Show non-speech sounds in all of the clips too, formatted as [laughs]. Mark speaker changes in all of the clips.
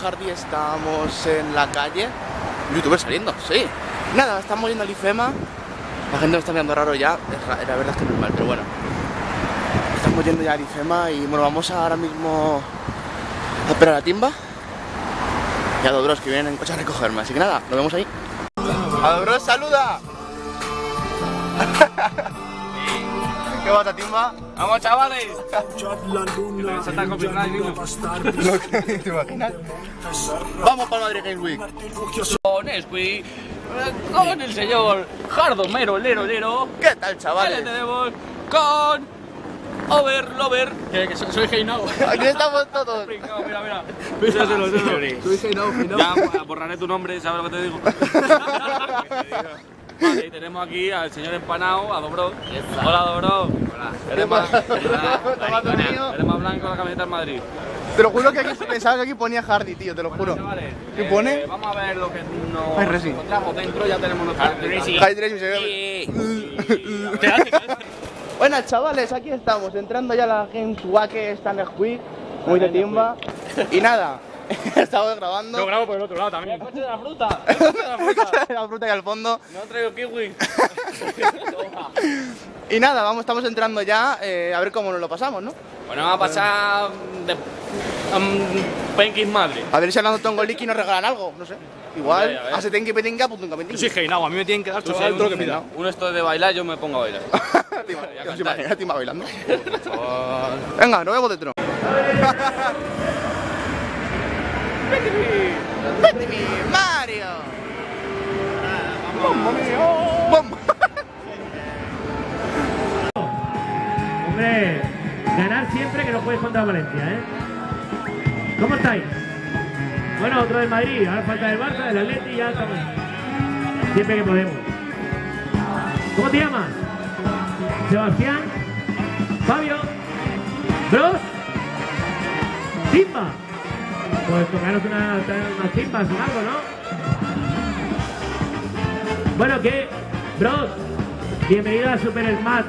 Speaker 1: Hardy? Estamos en la calle. Youtuber saliendo, sí. Nada, estamos yendo al IFEMA. La gente nos está mirando raro ya. Es La verdad es que es normal, pero bueno. Estamos yendo ya al IFEMA y bueno, vamos ahora mismo a la timba. Y a Dobros que vienen en coche a recogerme. Así que nada, nos vemos ahí. A Dobros, saluda. [laughs] ¿Qué pasa, timba?
Speaker 2: ¡Vamos, chavales! [laughs]
Speaker 1: Vamos para Madrid Games Week.
Speaker 2: Con Esqui, eh, con el señor Jardo Mero Lero Lero.
Speaker 1: ¿Qué tal,
Speaker 2: Vale,
Speaker 1: chavales?
Speaker 2: tenemos con Over Lover. Que, que soy, soy Heinao.
Speaker 1: Aquí estamos todos. [laughs]
Speaker 2: Mira, mira. Míraselo, míraselo. Soy Heinao, Heinao. Ya, pues, borraré tu nombre, ¿sabes lo que te digo? [laughs] Vale, y tenemos aquí al señor empanado, a Dobro. Hola, Dobro. Hola. Eres más, eres más blanco la camiseta del Madrid.
Speaker 1: Te lo juro que aquí pensaba que aquí ponía Hardy, tío, te lo juro.
Speaker 2: Chavales,
Speaker 1: ¿Qué
Speaker 2: eh,
Speaker 1: pone?
Speaker 2: Vamos a ver lo que nos
Speaker 1: Racing.
Speaker 2: encontramos dentro. Ya tenemos nuestra
Speaker 1: High Dress, se ve- [laughs] Buenas chavales, aquí estamos, entrando ya a la Games Week, está en el Quick, muy de timba. Y nada, [laughs] estamos grabando.
Speaker 2: Lo grabo por el otro lado también. El coche de la fruta. [laughs] El coche de la fruta.
Speaker 1: la fruta ahí al fondo.
Speaker 2: No traigo kiwi. [laughs]
Speaker 1: Y nada, vamos, estamos entrando ya, eh, a ver cómo nos lo pasamos, ¿no?
Speaker 2: Bueno, vamos a pasar de um, Penkis Madrid.
Speaker 1: A ver si hablando Tongoliki nos regalan algo, no sé. Igual,
Speaker 2: Ya, ya ves.
Speaker 1: a setenki petinga, putunga petinga.
Speaker 3: Yo soy Heinao, a mí me tienen que dar chaval todo lo que pida.
Speaker 2: Uno esto de bailar, yo me pongo a bailar. [laughs]
Speaker 1: Te ima-
Speaker 2: Ya
Speaker 1: ¿Os
Speaker 2: cantar.
Speaker 1: imaginas a Timba bailando? [laughs] Venga, nos vemos dentro. Vete mi Mario. Bomba.
Speaker 4: Hombre, ganar siempre que no puedes contra Valencia, ¿eh? ¿Cómo estáis? Bueno, otro del Madrid, ahora falta del Barça, del Atleti, ya estamos. Siempre que podemos. ¿Cómo te llamas? Sebastián, Fabio, Bros, Timba. Pues tocaros una, unas timbas o algo, ¿no? Bueno, ¿qué? Bros, bienvenido a Super Smash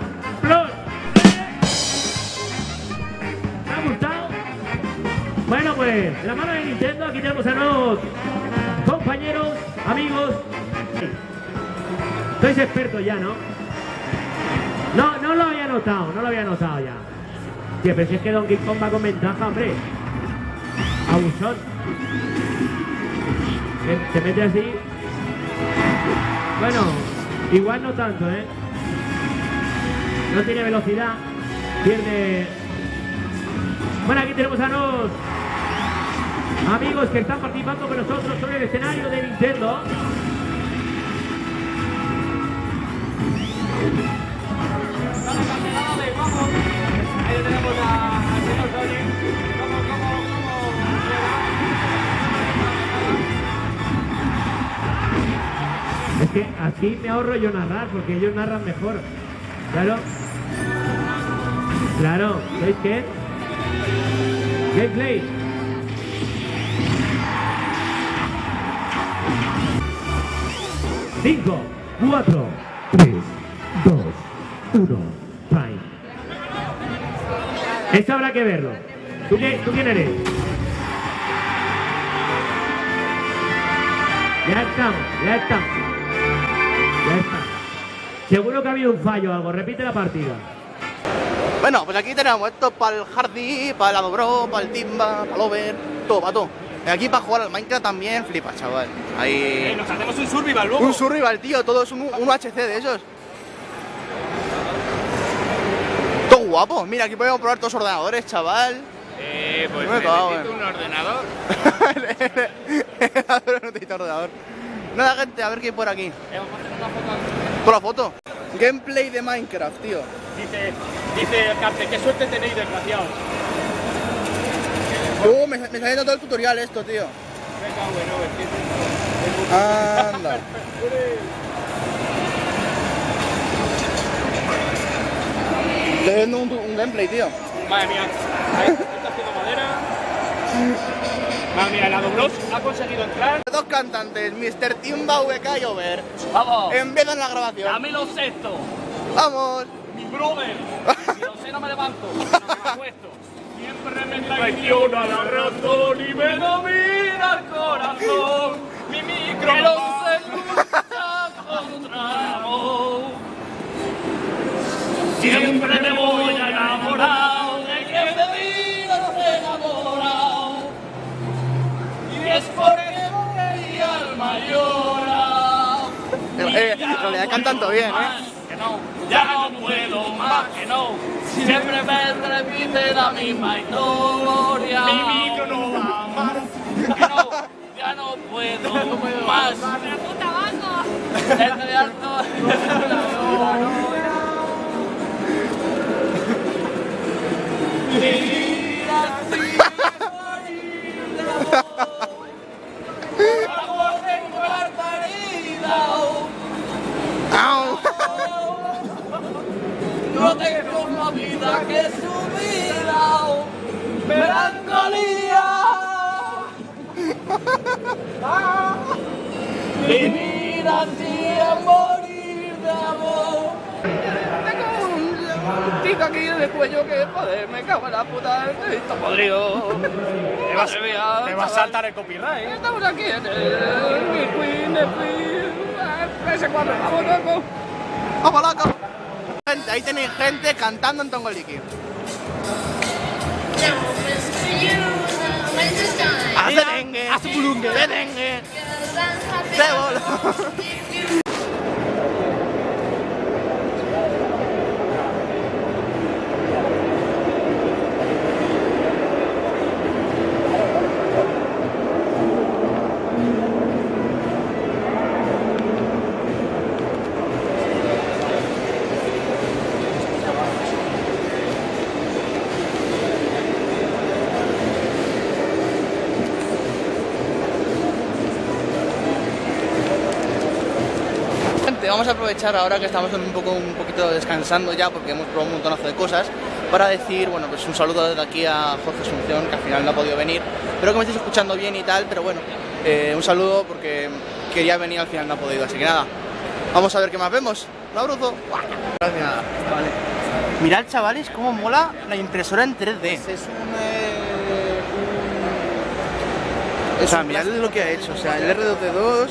Speaker 4: Bueno, pues, de la mano de Nintendo, aquí tenemos a nuevos compañeros, amigos. Sois expertos ya, ¿no? No, no lo había notado, no lo había notado ya. Tío, pero si es que Donkey Kong va con ventaja, hombre. Abusón. Se, se mete así. Bueno, igual no tanto, ¿eh? No tiene velocidad. Pierde bueno, aquí tenemos a los amigos que están participando con nosotros sobre el escenario de Nintendo.
Speaker 2: Ahí tenemos al señor Tony. ¿Cómo, cómo,
Speaker 4: Es que aquí me ahorro yo narrar porque ellos narran mejor. Claro. Claro, ¿veis qué? Gameplay. Cinco, cuatro, tres, dos, uno, time. Eso habrá que verlo. ¿Tú, qué- tú quién eres? Ya estamos, ya estamos. Ya está. Seguro que ha habido un fallo o algo. Repite la partida.
Speaker 1: Bueno, pues aquí tenemos esto para el Hardy, para el Adobro, para el Timba, para el Over, todo, para todo. Aquí para jugar al Minecraft también, flipa, chaval. Ahí.
Speaker 3: Nos hacemos un survival luego.
Speaker 1: Un survival, tío, todo es un, un UHC de esos. Todo guapo. Mira, aquí podemos probar todos los ordenadores, chaval.
Speaker 2: Eh, pues
Speaker 1: cago,
Speaker 2: necesito
Speaker 1: eh.
Speaker 2: un ordenador. [laughs]
Speaker 1: no necesito ordenador. Nada, gente, a ver qué hay por aquí.
Speaker 2: Eh, vamos a hacer una foto aquí.
Speaker 1: Por la foto. Gameplay de Minecraft, tío.
Speaker 3: Dice, dice el cartel, qué suerte tenéis, desgraciados.
Speaker 1: Uh, me, me está haciendo todo el tutorial esto, tío. Anda. Estoy viendo un, un gameplay, tío.
Speaker 3: Madre mía. Ahí, está haciendo madera. Madre mía, el Adobros ha conseguido entrar.
Speaker 1: Dos cantantes, Mr. Timba VK y Over.
Speaker 2: Vamos.
Speaker 1: Empiezan la grabación.
Speaker 2: Camilo Sexto.
Speaker 1: Vamos.
Speaker 2: Mi brother. Si no sé, no me levanto. [laughs] traiciona la razón y me domina el corazón. Mi micro no se lucha contra. Siempre me voy enamorado de que me digas enamorado. Y es porque mi alma llora.
Speaker 1: Eh, en realidad cantan todo bien, ¿eh?
Speaker 2: No, ya no puedo más que no. Siempre me repite la misma historia.
Speaker 3: Mi micro no va más.
Speaker 2: Que no, ya no puedo más. Estoy harto. Vivir así Vivir así es morir de amor. Tengo un tic aquí el cuello que joder, me cago en la puta, está podrido.
Speaker 3: Te vas,
Speaker 2: mía,
Speaker 3: te va a saltar el copyright. ¿eh?
Speaker 2: Estamos aquí en el Queen, el Queen, ese cuadro, vamos, vamos.
Speaker 1: ¡Vamos, loco! Ahí tenéis gente cantando en Tongoliki. Haz dengue, haz bulungue, de dengue, de bolo. Gente, vamos a aprovechar ahora que estamos un poco un poquito descansando ya porque hemos probado un montonazo de cosas para decir, bueno, pues un saludo desde aquí a Jorge Asunción que al final no ha podido venir. Espero que me estéis escuchando bien y tal, pero bueno, eh, un saludo porque quería venir al final no ha podido, así que nada. Vamos a ver qué más vemos. Un abrazo. Gracias. Vale. Mirad, chavales, cómo mola la impresora en 3D.
Speaker 5: Es un, eh,
Speaker 1: O sea, mirad lo que ha hecho. O sea, el R2D2,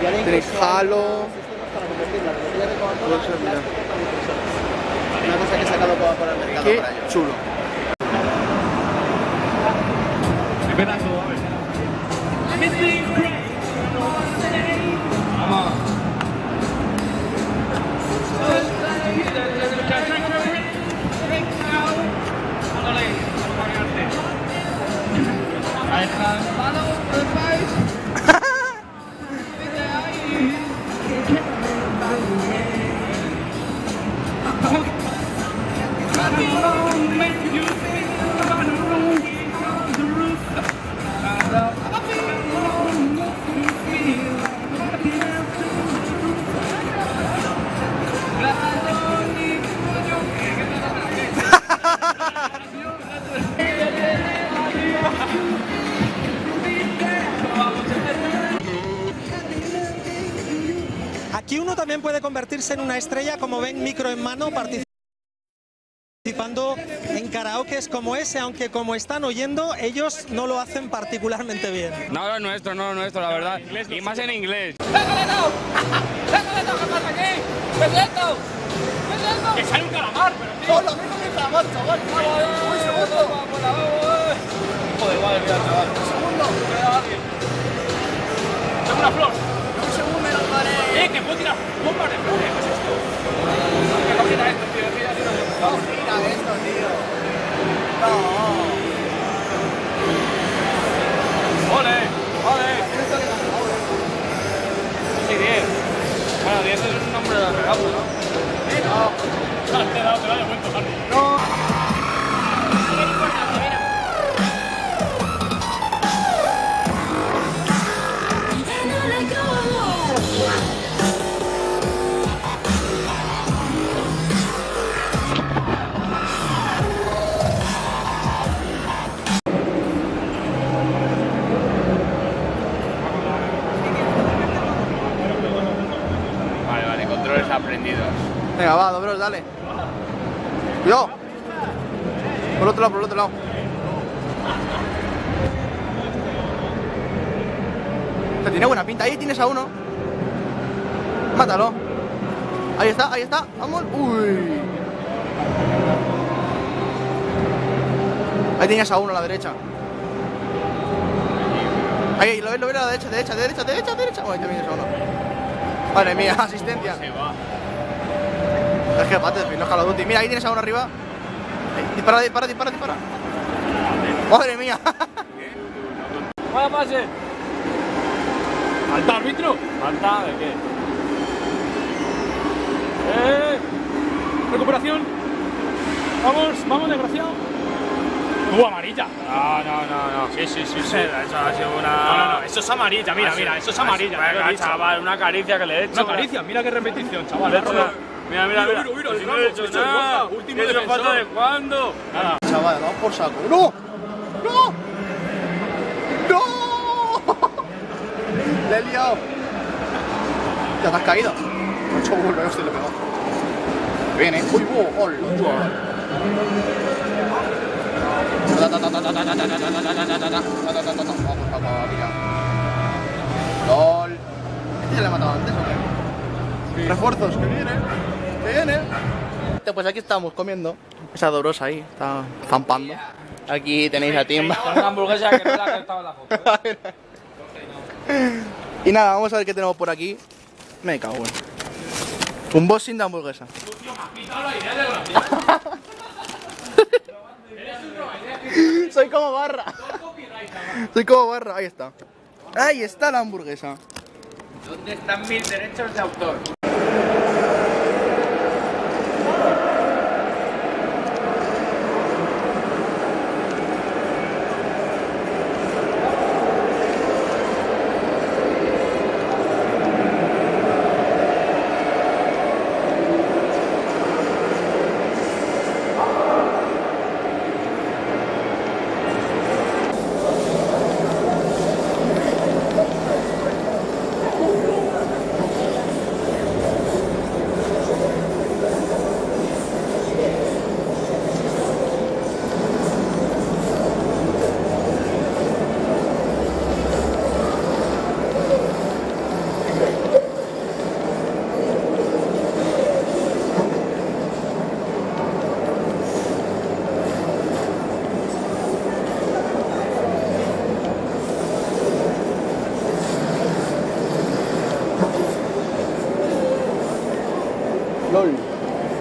Speaker 5: y ahora
Speaker 1: tenéis
Speaker 5: incluso hay
Speaker 1: Halo.
Speaker 5: Convertir de Coca-Cola en plástico con. Una cosa que ha sacado Coca-Cola al mercado
Speaker 1: Qué
Speaker 5: para ello.
Speaker 1: chulo.
Speaker 6: Uno también puede convertirse en una estrella, como ven, micro en mano, participando en karaokes como ese, aunque como están oyendo, ellos no lo hacen particularmente bien.
Speaker 7: No lo nuestro, no lo nuestro, la verdad. Y más en inglés.
Speaker 3: Que sale un calamar, pero tío.
Speaker 1: ¡Oh, lo mismo que calamar, chaval! ¡Un segundo!
Speaker 2: Joder, madre mía, chaval. Un segundo.
Speaker 3: Tengo una flor. Eh, que puedo tirar bombas de flores. ¿Qué es esto? Que no gira esto, tío. Gira, gira, gira.
Speaker 1: No gira esto, tío. No.
Speaker 3: Ole, ole. Sí, 10. Bueno, 10 es un nombre de regalo, ¿no? Sí, no. Te lo te lo he devuelto, Harry.
Speaker 1: Venga, va, dale. Cuidado. Por el otro lado, por el otro lado. Que tiene buena pinta. Ahí tienes a uno. Mátalo. Ahí está, ahí está. Vamos. Uy. Ahí tenías a uno a la derecha. Ahí, lo ves, lo ves a la derecha, derecha, derecha, derecha, derecha. Ahí también tienes a uno. Madre mía, [laughs] asistencia. Es que aparte, no es Call of Duty. Mira, ahí tienes a uno arriba. Dispara, dispara, dispara, dispara. Madre mía. [laughs]
Speaker 2: ¡Vaya pase! ¿Falta árbitro? ¿Falta de qué? ¡Eh! ¡Recuperación! ¡Vamos, vamos, desgraciado! ¡Uh, amarilla! No, no, no, no. Sí, sí, sí, sí. Eso ha sido una. No, no, no, eso es amarilla, mira, mira, eso es amarilla. Venga, chaval, una caricia que le he hecho. Una caricia, mira qué repetición, chaval. Mira, mira, mira. Mira, mira. Si no. Último cuándo?
Speaker 1: Chaval, vamos por saco. ¡No! ¡No! ¡No! Le he liado. Ya te has caído. He no le. Bien, eh. Uy, ¿Este ya le he matado antes o qué? Refuerzos que vienen. Viene. Pues aquí estamos comiendo. Esa dobrosa ahí, está zampando. Aquí tenéis a Timba.
Speaker 2: Una hamburguesa que no es la que estaba en la foto. [laughs]
Speaker 1: Y nada, vamos a ver qué tenemos por aquí. Me cago en. Un boxing de hamburguesa. [laughs] Soy como barra. Soy como barra. Ahí está. Ahí está la hamburguesa.
Speaker 2: ¿Dónde están mis derechos de autor?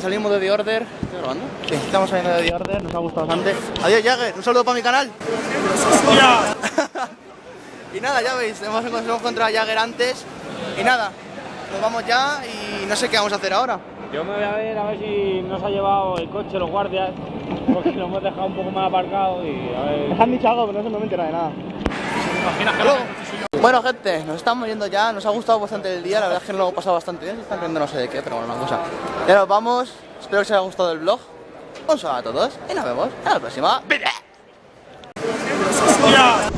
Speaker 1: Salimos de The Order. ¿Estoy grabando? Sí, estamos saliendo de The Order, nos ha gustado bastante. [laughs] Adiós, Jagger, un saludo para mi canal. [laughs] y nada, ya veis, hemos hemos encontrado a Jagger antes. Y nada, nos vamos ya y no sé qué vamos a hacer ahora.
Speaker 2: Yo me voy a ver a ver si nos ha llevado el coche los guardias, porque lo hemos dejado un poco más aparcado y a ver.
Speaker 1: Nos han dicho algo, pero no se me entera de nada. Hasta luego. Bueno, gente, nos estamos yendo ya. Nos ha gustado bastante el día. La verdad es que nos lo hemos pasado bastante bien. Se están riendo no sé de qué, pero bueno, una cosa. Ya nos vamos. Espero que os haya gustado el vlog. Un saludo a todos y nos vemos en la próxima.
Speaker 2: ¡Ya!